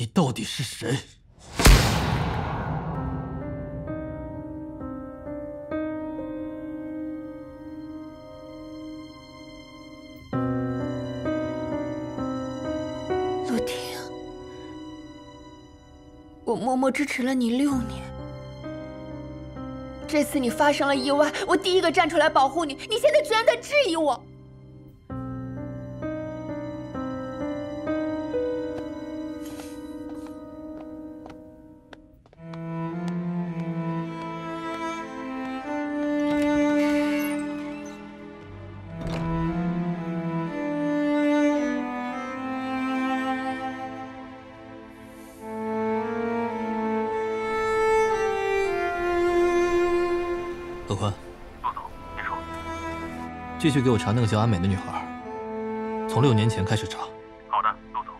你到底是谁？陆婷，我默默支持了你六年，这次你发生了意外，我第一个站出来保护你，你现在居然在质疑我！何坤，陆总，您说。继续给我查那个叫安美的女孩，从六年前开始查。好的，陆总。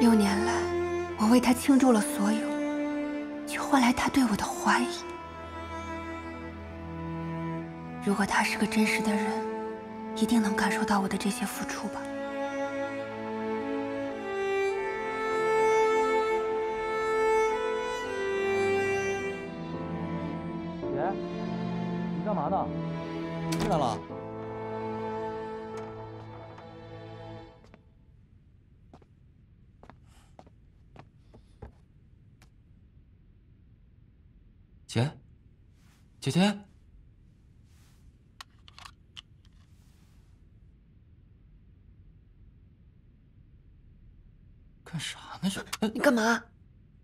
六年来，我为他倾注了所有，却换来他对我的怀疑。如果他是个真实的人，一定能感受到我的这些付出吧。姐，你干嘛呢？进来了。姐，姐姐，干啥呢？这，呃你干嘛？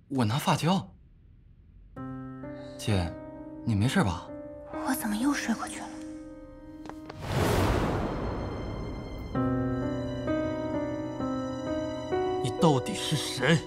我拿发胶。姐，你没事吧？我怎么又睡过去了？你到底是谁？